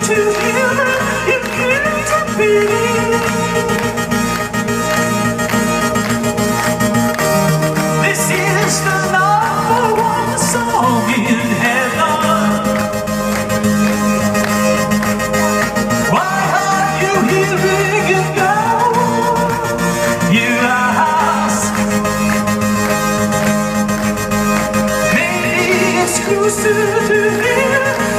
to hear you can't. To here